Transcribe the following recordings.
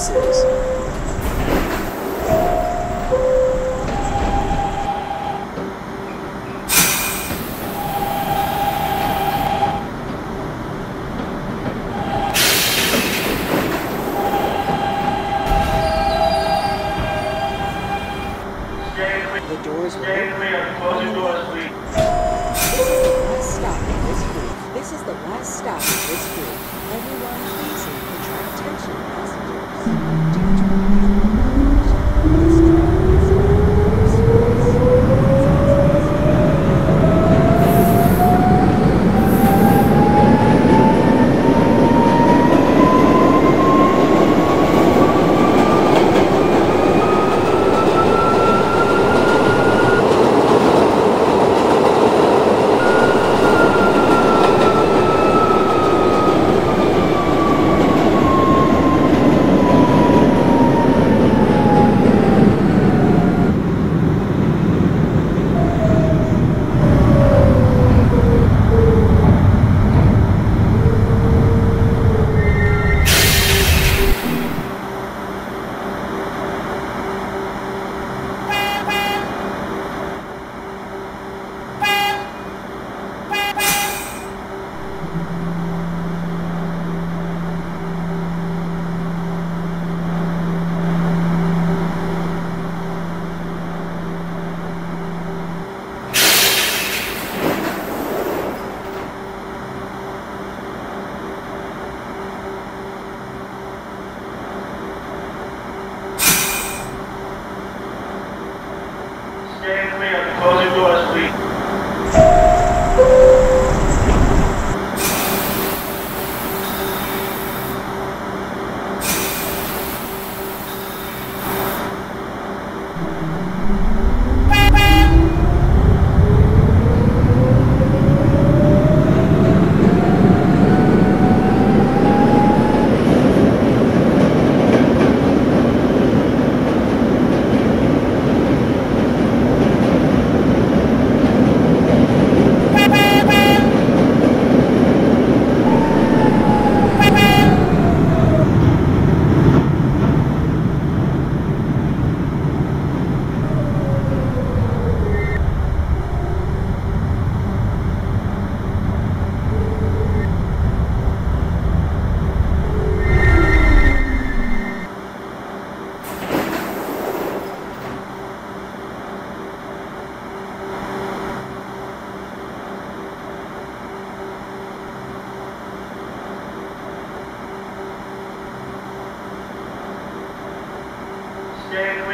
misses. The doors will Stay open. clear. Closing doors, please. Last stop of this route. This is the last stop of this route. Everyone, please attract attention, do Closing doors, please. Stay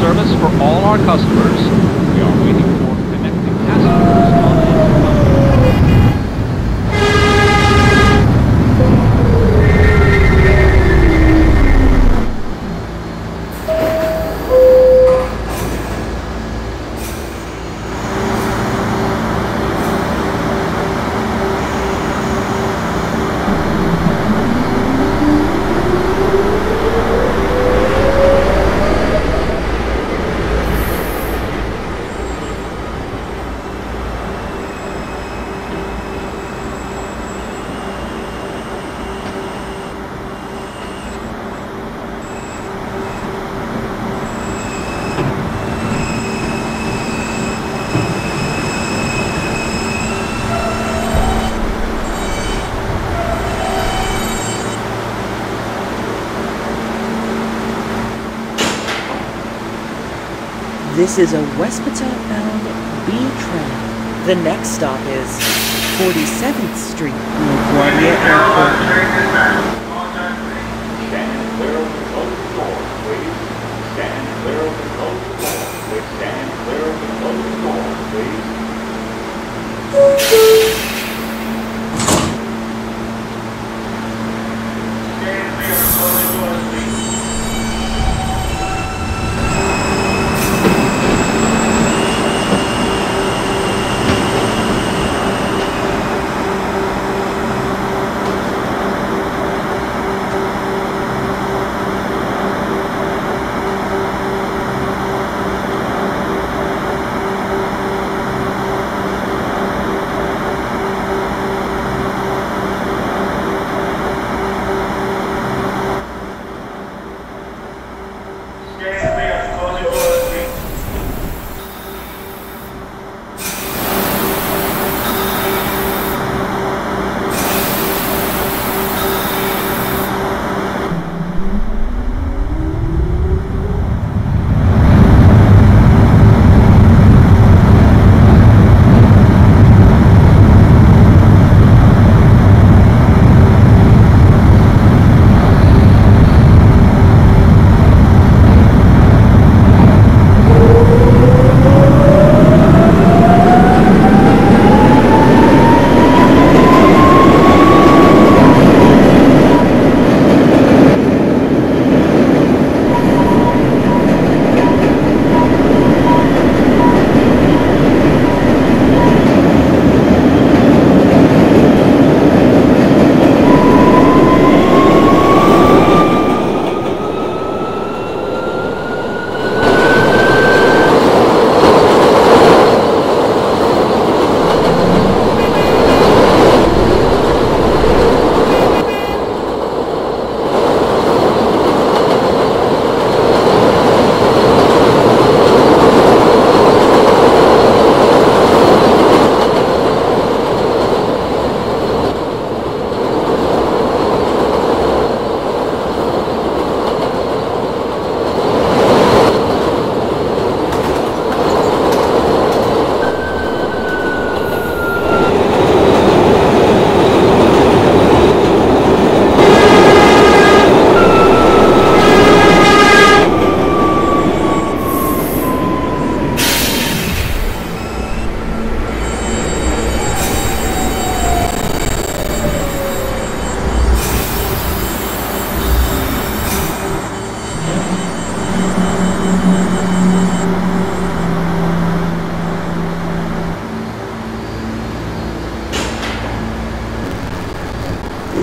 service for all our customers. We are waiting This is a Westpata bound B train. The next stop is 47th Street, LaGuardia Airport.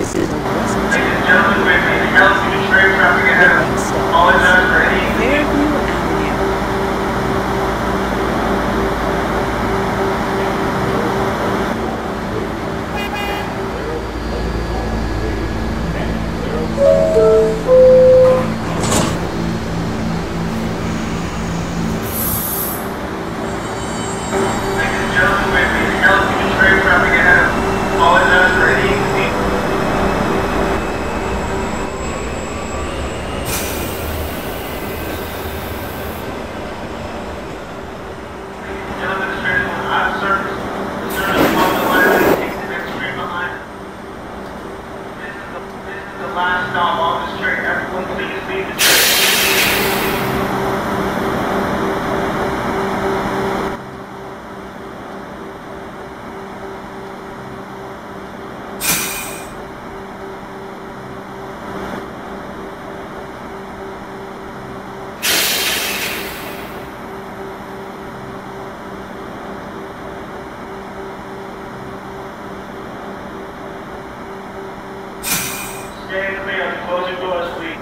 Susan West. Hoje duas filhas.